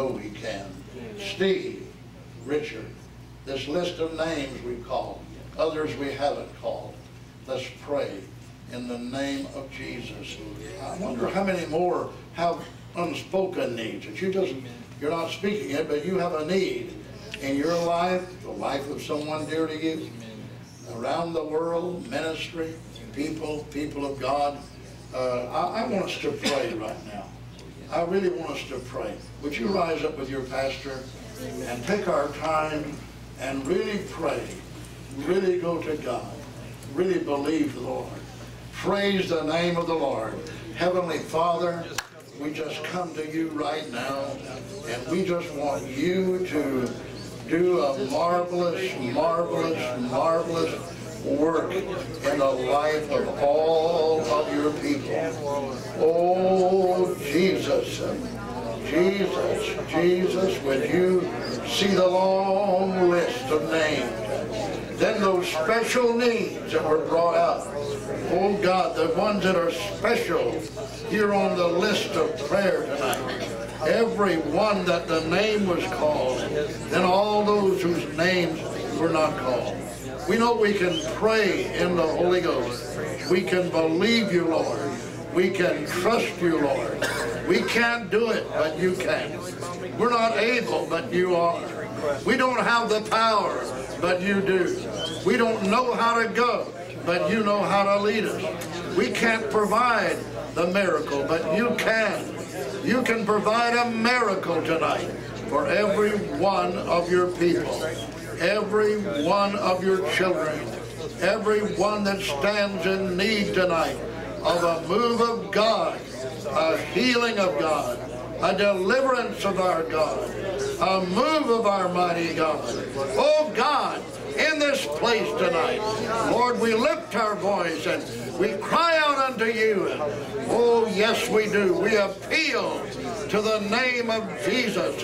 know He can. Steve, Richard, this list of names we've called, others we haven't called. Let's pray in the name of Jesus. I wonder how many more have unspoken needs that you just, you're not speaking it, but you have a need in your life, the life of someone dear to you, around the world, ministry, people, people of God. Uh, I, I want us to pray right now. I really want us to pray. Would you rise up with your pastor and take our time and really pray, really go to God, really believe the Lord. Praise the name of the Lord. Heavenly Father, we just come to you right now and we just want you to do a marvelous, marvelous, marvelous work in the life of all of your people. Oh, Jesus, Jesus, Jesus, would you see the long list of names? Then those special needs that were brought out. Oh God, the ones that are special here on the list of prayer tonight. Every one that the name was called, and all those whose names were not called. We know we can pray in the Holy Ghost. We can believe you, Lord. We can trust you, Lord. We can't do it, but you can. We're not able, but you are. We don't have the power, but you do. We don't know how to go, but you know how to lead us. We can't provide the miracle, but you can. You can provide a miracle tonight for every one of your people, every one of your children, every one that stands in need tonight of a move of God, a healing of God, a deliverance of our God, a move of our mighty God. Oh God, in this place tonight, Lord, we lift our voice and we cry out unto you. Oh, yes, we do. We appeal to the name of Jesus.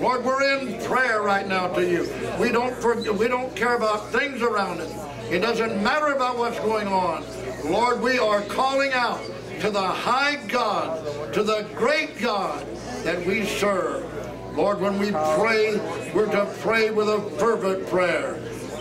Lord, we're in prayer right now to you. We don't, we don't care about things around us. It doesn't matter about what's going on. Lord, we are calling out to the high God, to the great God that we serve. Lord, when we pray, we're to pray with a fervent prayer.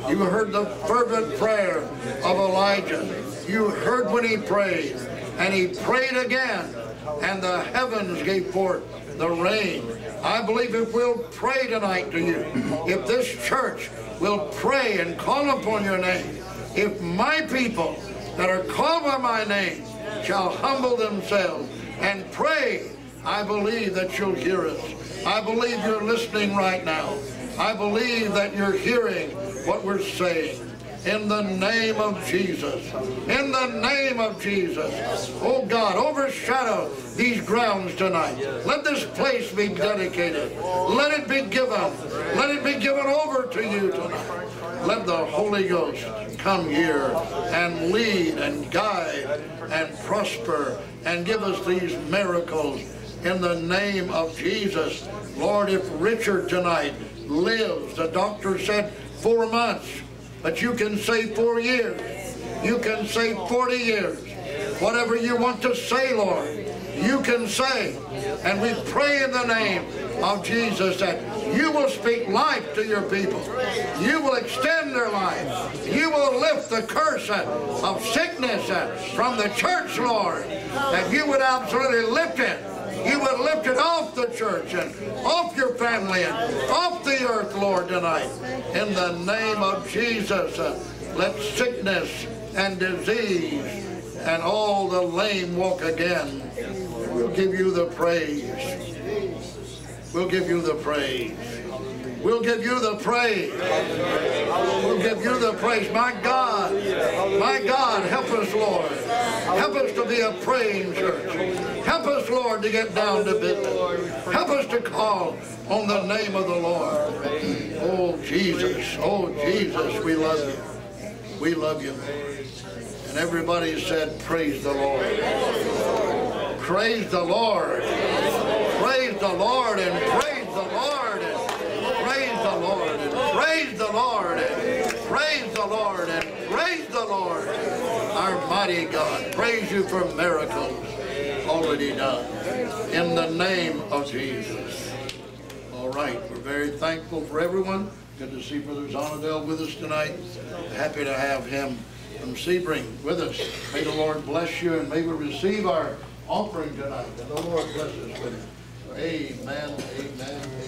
You heard the fervent prayer of Elijah. You heard when he prayed, and he prayed again, and the heavens gave forth the rain. I believe if we'll pray tonight to you, if this church will pray and call upon your name, if my people that are called by my name shall humble themselves and pray, I believe that you'll hear us. I believe you're listening right now. I believe that you're hearing what we're saying. In the name of Jesus. In the name of Jesus. Oh God, overshadow these grounds tonight. Let this place be dedicated. Let it be given. Let it be given over to you tonight. Let the Holy Ghost come here and lead and guide and prosper and give us these miracles in the name of Jesus. Lord, if Richard tonight lives, the doctor said four months, but you can say four years. You can say 40 years. Whatever you want to say, Lord, you can say. And we pray in the name of Jesus that you will speak life to your people. You will extend their life. You will lift the curse of sickness uh, from the church, Lord, that you would absolutely lift it you would lift it off the church and off your family and off the earth, Lord, tonight. In the name of Jesus, uh, let sickness and disease and all the lame walk again. We'll give you the praise. We'll give you the praise. We'll give you the praise. We'll give you the praise. My God, my God, help us, Lord. Help us to be a praying church. Help us, Lord, to get down to business. Help us to call on the name of the Lord. Oh, Jesus. Oh, Jesus, we love you. We love you. And everybody said, praise the Lord. Praise the Lord. Praise the Lord and praise the Lord and Praise the Lord and praise the Lord and praise the Lord and praise the Lord. Our mighty God, praise you for miracles already done. In the name of Jesus. All right, We're very thankful for everyone. Good to see Brother Zonadel with us tonight. Happy to have him from Sebring with us. May the Lord bless you and may we receive our offering tonight. And the Lord bless us with it. Amen, amen, amen.